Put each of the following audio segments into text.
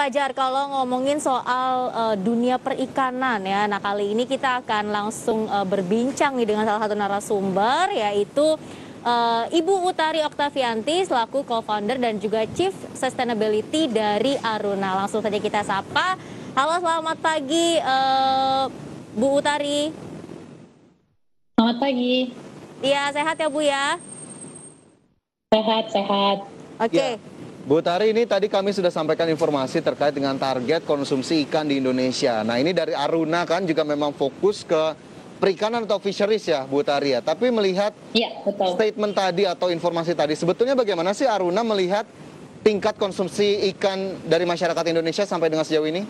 Fajar, kalau ngomongin soal uh, dunia perikanan ya, nah kali ini kita akan langsung uh, berbincang nih dengan salah satu narasumber yaitu uh, Ibu Utari Oktavianti selaku co-founder dan juga Chief Sustainability dari Aruna. Langsung saja kita sapa. Halo, selamat pagi uh, Bu Utari. Selamat pagi. Iya, sehat ya Bu ya? Sehat, sehat. Oke. Okay. Ya. Bu Tari, ini tadi kami sudah sampaikan informasi terkait dengan target konsumsi ikan di Indonesia. Nah ini dari Aruna kan juga memang fokus ke perikanan atau fisheries ya Bu Tari ya. Tapi melihat ya, betul. statement tadi atau informasi tadi, sebetulnya bagaimana sih Aruna melihat tingkat konsumsi ikan dari masyarakat Indonesia sampai dengan sejauh ini?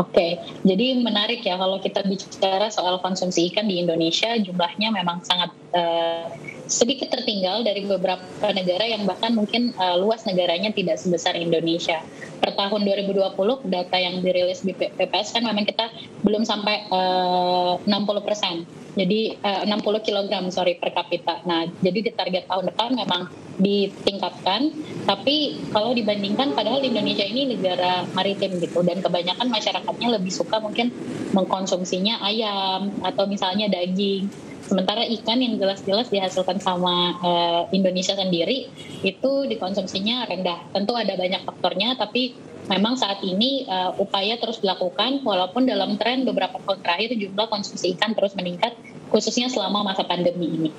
Oke, jadi menarik ya kalau kita bicara soal konsumsi ikan di Indonesia, jumlahnya memang sangat uh, sedikit tertinggal dari beberapa negara yang bahkan mungkin uh, luas negaranya tidak sebesar Indonesia. Per tahun 2020 data yang dirilis BPS kan memang kita belum sampai uh, 60 persen. Jadi uh, 60 kg sorry per kapita. Nah jadi di target tahun depan memang ditingkatkan. Tapi kalau dibandingkan padahal Indonesia ini negara maritim gitu dan kebanyakan masyarakatnya lebih suka mungkin mengkonsumsinya ayam atau misalnya daging Sementara ikan yang jelas-jelas dihasilkan sama uh, Indonesia sendiri itu dikonsumsinya rendah. Tentu ada banyak faktornya, tapi memang saat ini uh, upaya terus dilakukan walaupun dalam tren beberapa tahun terakhir jumlah konsumsi ikan terus meningkat khususnya selama masa pandemi ini.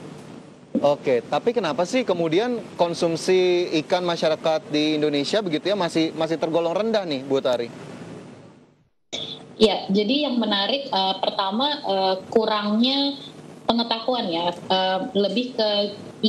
Oke, tapi kenapa sih kemudian konsumsi ikan masyarakat di Indonesia begitu ya masih masih tergolong rendah nih, Bu Tari? Ya, jadi yang menarik uh, pertama uh, kurangnya pengetahuan ya. Uh, lebih ke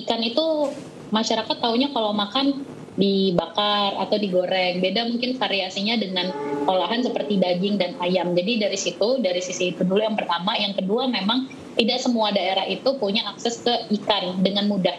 ikan itu masyarakat taunya kalau makan dibakar atau digoreng. Beda mungkin variasinya dengan olahan seperti daging dan ayam. Jadi dari situ dari sisi itu dulu yang pertama. Yang kedua memang tidak semua daerah itu punya akses ke ikan dengan mudah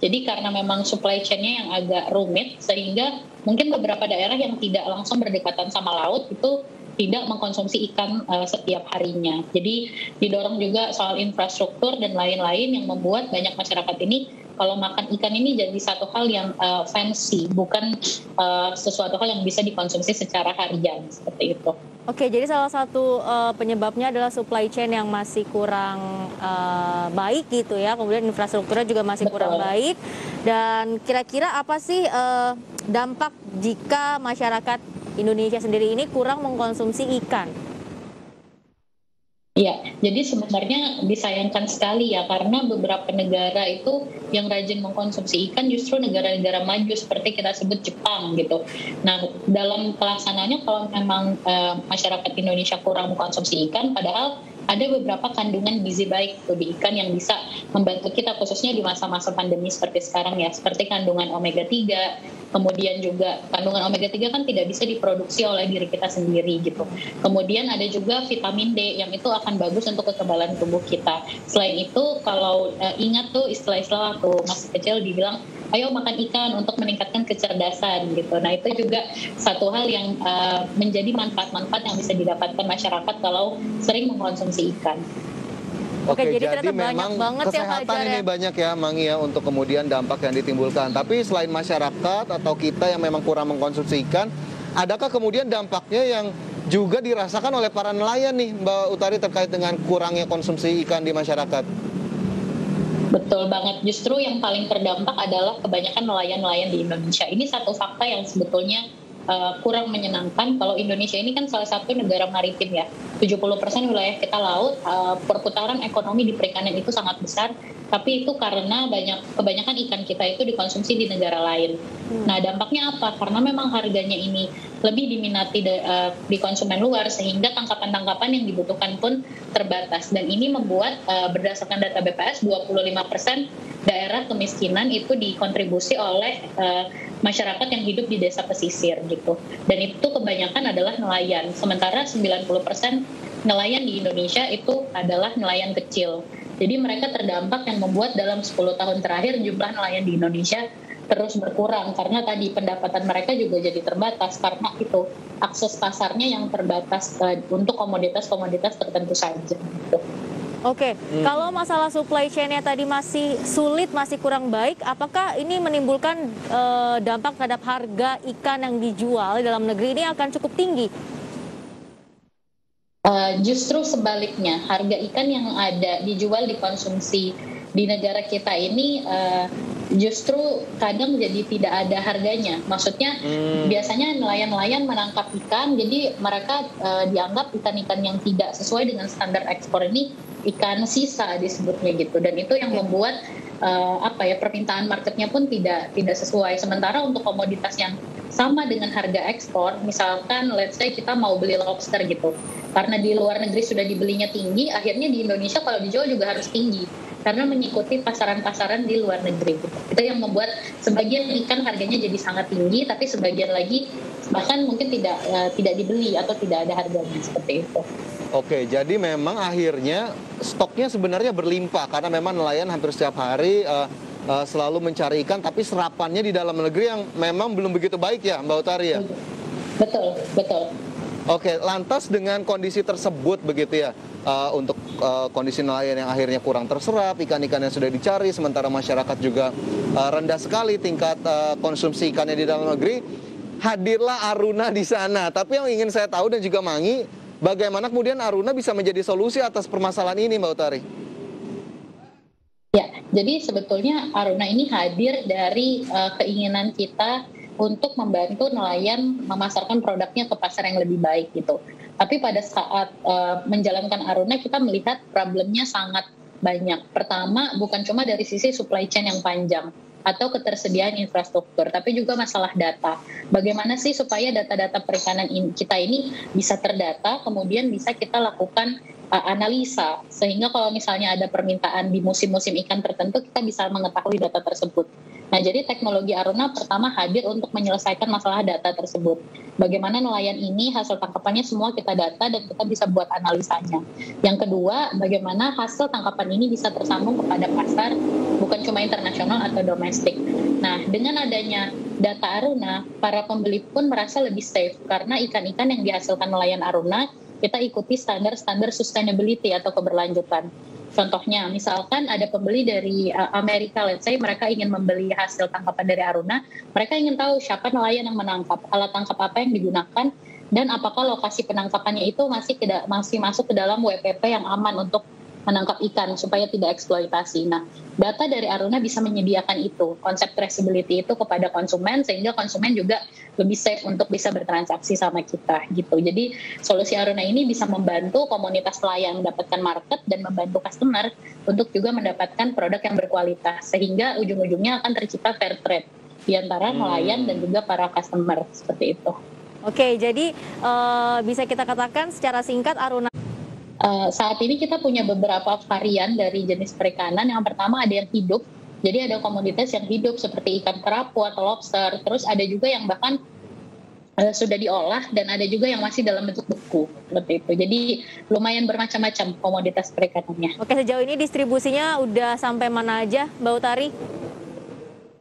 jadi karena memang supply chain-nya yang agak rumit sehingga mungkin beberapa daerah yang tidak langsung berdekatan sama laut itu tidak mengkonsumsi ikan uh, setiap harinya. Jadi didorong juga soal infrastruktur dan lain-lain yang membuat banyak masyarakat ini kalau makan ikan ini jadi satu hal yang uh, fancy, bukan uh, sesuatu hal yang bisa dikonsumsi secara harian seperti itu. Oke, jadi salah satu uh, penyebabnya adalah supply chain yang masih kurang uh, baik gitu ya, kemudian infrastrukturnya juga masih Betul. kurang baik. Dan kira-kira apa sih uh, dampak jika masyarakat Indonesia sendiri ini kurang mengkonsumsi ikan. Ya, jadi sebenarnya disayangkan sekali ya karena beberapa negara itu yang rajin mengkonsumsi ikan justru negara-negara maju seperti kita sebut Jepang gitu. Nah, dalam pelaksanaannya kalau memang uh, masyarakat Indonesia kurang mengkonsumsi ikan, padahal ada beberapa kandungan gizi baik tuh ikan yang bisa membantu kita khususnya di masa-masa pandemi seperti sekarang ya, seperti kandungan omega 3, kemudian juga kandungan omega 3 kan tidak bisa diproduksi oleh diri kita sendiri gitu. Kemudian ada juga vitamin D yang itu akan bagus untuk kekebalan tubuh kita. Selain itu kalau uh, ingat tuh istilah-istilah tuh masih kecil dibilang ayo makan ikan untuk meningkatkan kecerdasan gitu. Nah itu juga satu hal yang uh, menjadi manfaat-manfaat yang bisa didapatkan masyarakat kalau sering mengkonsumsi ikan. Oke, Oke jadi, jadi memang banget ya, kesehatan ya, ini banyak ya, Mangi ya, untuk kemudian dampak yang ditimbulkan. Tapi selain masyarakat atau kita yang memang kurang mengkonsumsi ikan, adakah kemudian dampaknya yang juga dirasakan oleh para nelayan nih, Mbak Utari terkait dengan kurangnya konsumsi ikan di masyarakat? Betul banget. Justru yang paling terdampak adalah kebanyakan nelayan-nelayan di Indonesia. Ini satu fakta yang sebetulnya uh, kurang menyenangkan. Kalau Indonesia ini kan salah satu negara maritim ya. 70% wilayah kita laut, uh, perputaran ekonomi di perikanan itu sangat besar. Tapi itu karena banyak kebanyakan ikan kita itu dikonsumsi di negara lain. Hmm. Nah dampaknya apa? Karena memang harganya ini lebih diminati de, uh, di konsumen luar sehingga tangkapan-tangkapan yang dibutuhkan pun terbatas. Dan ini membuat uh, berdasarkan data BPS 25% daerah kemiskinan itu dikontribusi oleh uh, masyarakat yang hidup di desa pesisir gitu. Dan itu kebanyakan adalah nelayan. Sementara 90% nelayan di Indonesia itu adalah nelayan kecil. Jadi mereka terdampak yang membuat dalam 10 tahun terakhir jumlah nelayan di Indonesia terus berkurang karena tadi pendapatan mereka juga jadi terbatas karena itu akses pasarnya yang terbatas uh, untuk komoditas-komoditas tertentu saja. Gitu. Oke, hmm. kalau masalah supply chain-nya tadi masih sulit, masih kurang baik, apakah ini menimbulkan uh, dampak terhadap harga ikan yang dijual dalam negeri ini akan cukup tinggi? Uh, justru sebaliknya, harga ikan yang ada dijual dikonsumsi di negara kita ini uh, justru kadang jadi tidak ada harganya. Maksudnya hmm. biasanya nelayan-nelayan menangkap ikan, jadi mereka uh, dianggap ikan-ikan yang tidak sesuai dengan standar ekspor ini ikan sisa disebutnya gitu. Dan itu yang membuat uh, apa ya permintaan marketnya pun tidak tidak sesuai. Sementara untuk komoditas yang sama dengan harga ekspor, misalkan let's say kita mau beli lobster gitu, karena di luar negeri sudah dibelinya tinggi, akhirnya di Indonesia kalau dijual juga harus tinggi karena mengikuti pasaran-pasaran di luar negeri. Itu yang membuat sebagian ikan harganya jadi sangat tinggi, tapi sebagian lagi bahkan mungkin tidak uh, tidak dibeli atau tidak ada harganya seperti itu. Oke, jadi memang akhirnya stoknya sebenarnya berlimpah karena memang nelayan hampir setiap hari uh, uh, selalu mencari ikan, tapi serapannya di dalam negeri yang memang belum begitu baik ya, Mbak Utari ya. Betul, betul. Oke, lantas dengan kondisi tersebut begitu ya, uh, untuk uh, kondisi nelayan yang akhirnya kurang terserap, ikan-ikan yang sudah dicari, sementara masyarakat juga uh, rendah sekali tingkat uh, konsumsi ikannya di dalam negeri, hadirlah Aruna di sana. Tapi yang ingin saya tahu dan juga Mangi, bagaimana kemudian Aruna bisa menjadi solusi atas permasalahan ini, Mbak Utari? Ya, jadi sebetulnya Aruna ini hadir dari uh, keinginan kita untuk membantu nelayan memasarkan produknya ke pasar yang lebih baik gitu. Tapi pada saat uh, menjalankan Aruna kita melihat problemnya sangat banyak. Pertama, bukan cuma dari sisi supply chain yang panjang atau ketersediaan infrastruktur, tapi juga masalah data. Bagaimana sih supaya data-data perikanan kita ini bisa terdata, kemudian bisa kita lakukan uh, analisa, sehingga kalau misalnya ada permintaan di musim-musim ikan tertentu, kita bisa mengetahui data tersebut. Nah, jadi teknologi Aruna pertama hadir untuk menyelesaikan masalah data tersebut. Bagaimana nelayan ini hasil tangkapannya semua kita data dan kita bisa buat analisanya. Yang kedua, bagaimana hasil tangkapan ini bisa tersambung kepada pasar bukan cuma internasional atau domestik. Nah, dengan adanya data Aruna, para pembeli pun merasa lebih safe karena ikan-ikan yang dihasilkan nelayan Aruna kita ikuti standar-standar sustainability atau keberlanjutan. Contohnya, misalkan ada pembeli dari uh, Amerika, let's say mereka ingin membeli hasil tangkapan dari Aruna, mereka ingin tahu siapa nelayan yang menangkap, alat tangkap apa yang digunakan, dan apakah lokasi penangkapannya itu masih masih masuk ke dalam WPP yang aman untuk menangkap ikan supaya tidak eksploitasi. Nah, data dari Aruna bisa menyediakan itu, konsep traceability itu kepada konsumen sehingga konsumen juga lebih safe untuk bisa bertransaksi sama kita gitu. Jadi solusi Aruna ini bisa membantu komunitas nelayan mendapatkan market dan membantu customer untuk juga mendapatkan produk yang berkualitas sehingga ujung-ujungnya akan tercipta fair trade di antara hmm. nelayan dan juga para customer seperti itu. Oke, jadi uh, bisa kita katakan secara singkat Aruna Uh, saat ini kita punya beberapa varian dari jenis perikanan. Yang pertama ada yang hidup, jadi ada komoditas yang hidup seperti ikan kerapu atau lobster. Terus ada juga yang bahkan uh, sudah diolah dan ada juga yang masih dalam bentuk beku seperti itu. Jadi lumayan bermacam-macam komoditas perikanannya. Oke, sejauh ini distribusinya udah sampai mana aja, Mbak Utari?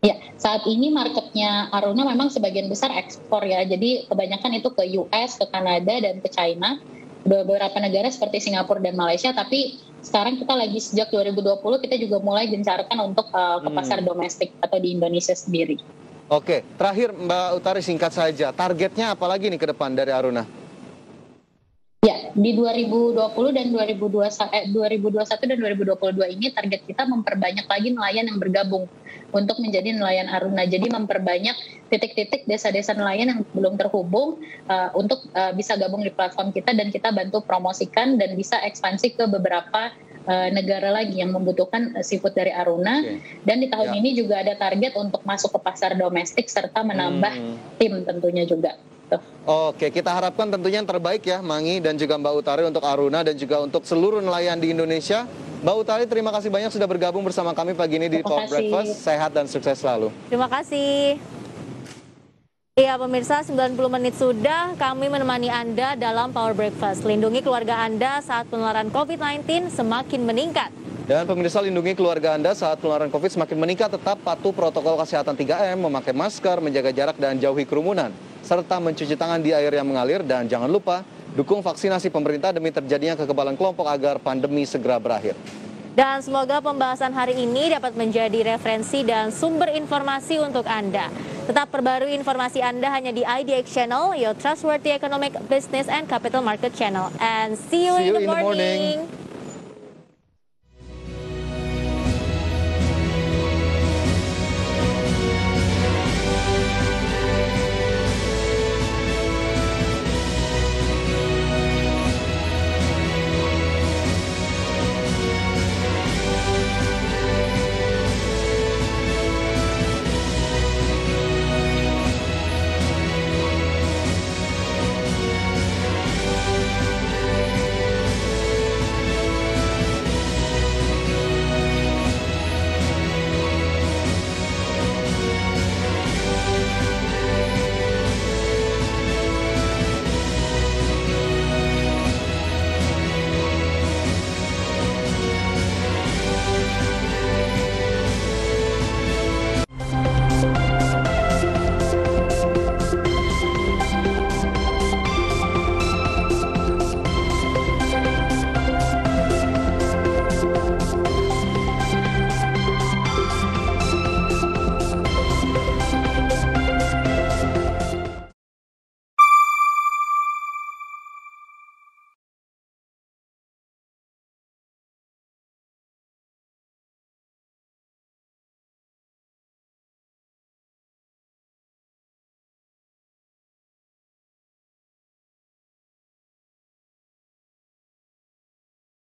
Ya, saat ini marketnya Aruna memang sebagian besar ekspor ya. Jadi kebanyakan itu ke US, ke Kanada, dan ke China beberapa negara seperti Singapura dan Malaysia tapi sekarang kita lagi sejak 2020 kita juga mulai gencarkan untuk uh, ke hmm. pasar domestik atau di Indonesia sendiri. Oke, terakhir Mbak Utari singkat saja, targetnya apa lagi nih ke depan dari Aruna? Di 2020 dan 2021, eh, 2021 dan 2022 ini target kita memperbanyak lagi nelayan yang bergabung untuk menjadi nelayan Aruna. Jadi memperbanyak titik-titik desa-desa nelayan yang belum terhubung uh, untuk uh, bisa gabung di platform kita dan kita bantu promosikan dan bisa ekspansi ke beberapa uh, negara lagi yang membutuhkan uh, seafood dari Aruna. Okay. Dan di tahun ya. ini juga ada target untuk masuk ke pasar domestik serta menambah hmm. tim tentunya juga. Oke, kita harapkan tentunya yang terbaik ya, Mangi dan juga Mbak Utari untuk Aruna dan juga untuk seluruh nelayan di Indonesia. Mbak Utari, terima kasih banyak sudah bergabung bersama kami pagi ini di Power Breakfast. Sehat dan sukses selalu. Terima kasih. Iya pemirsa 90 menit sudah kami menemani Anda dalam Power Breakfast. Lindungi keluarga Anda saat penularan COVID-19 semakin meningkat. Dan pemirsa lindungi keluarga Anda saat penularan COVID semakin meningkat tetap patuh protokol kesehatan 3M, memakai masker, menjaga jarak dan jauhi kerumunan. Serta mencuci tangan di air yang mengalir dan jangan lupa dukung vaksinasi pemerintah demi terjadinya kekebalan kelompok agar pandemi segera berakhir. Dan semoga pembahasan hari ini dapat menjadi referensi dan sumber informasi untuk Anda. Tetap perbarui informasi Anda hanya di IDX Channel, your trustworthy economic business and capital market channel. And see you, see in, the, in morning. the morning.